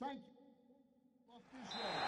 Thank you.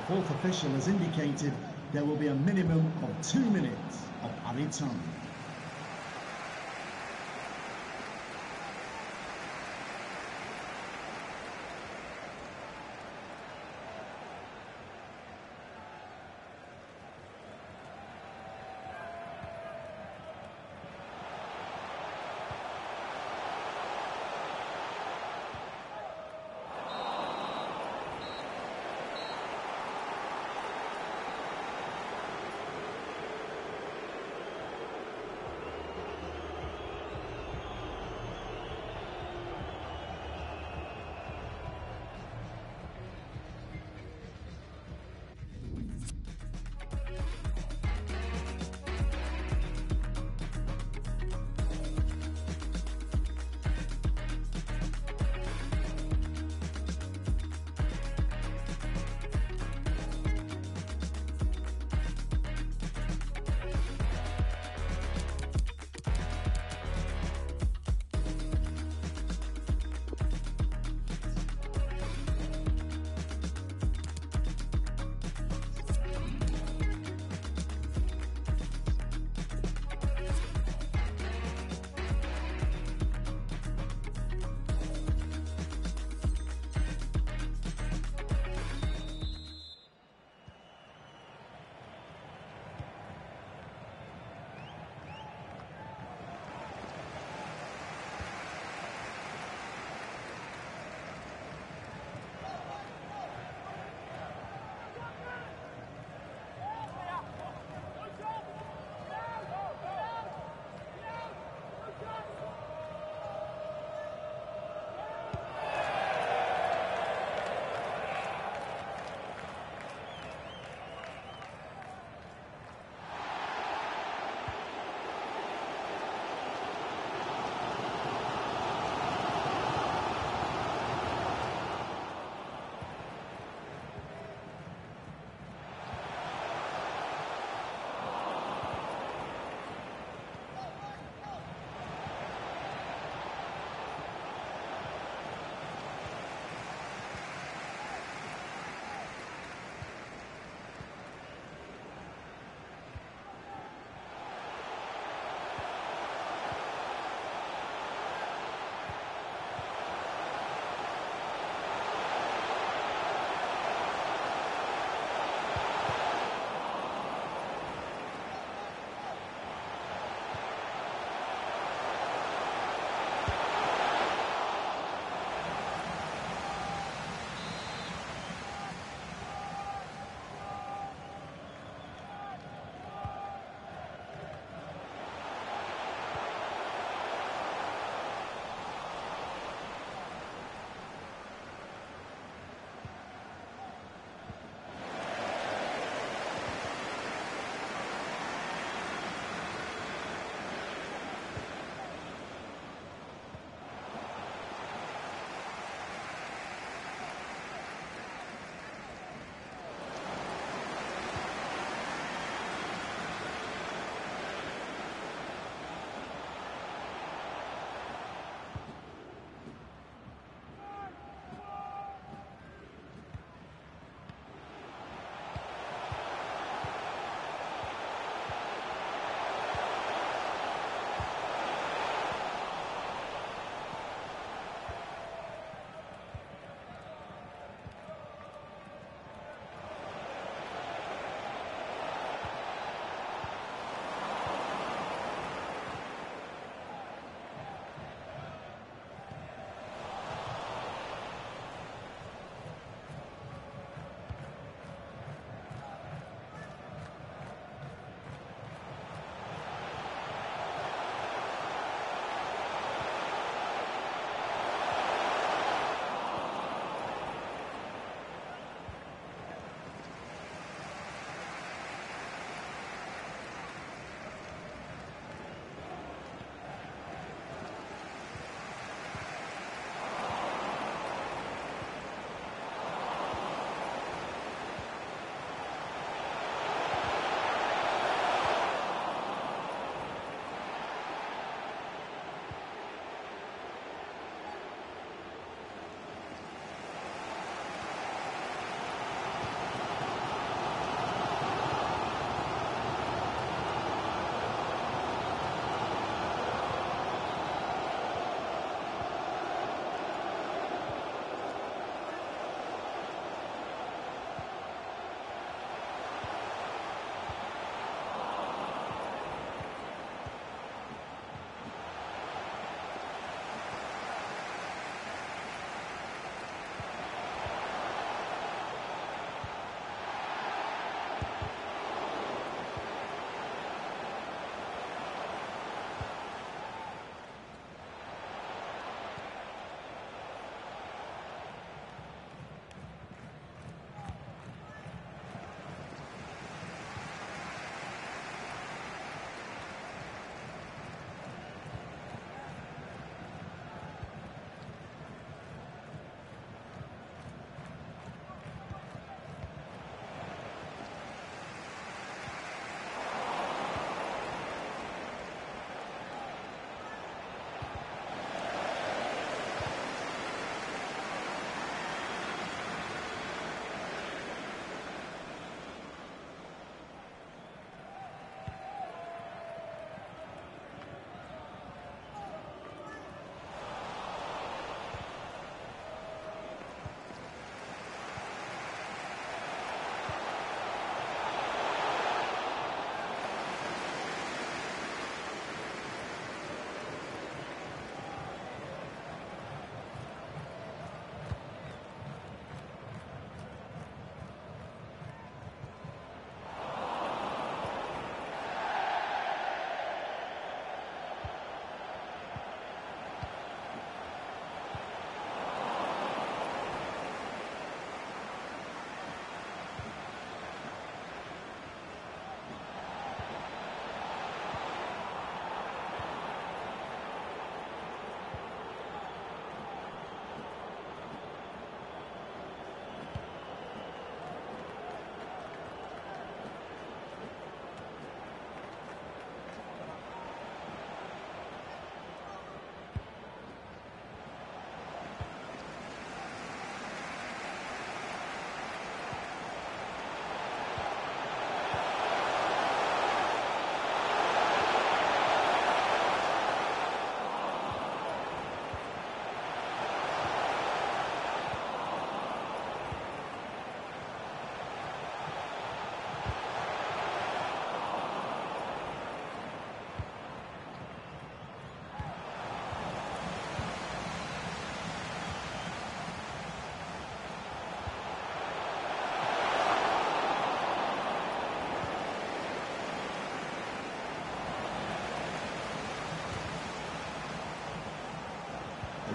The fourth official has indicated there will be a minimum of two minutes of added time.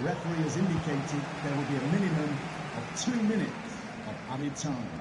Referee has indicated there will be a minimum of two minutes of added time.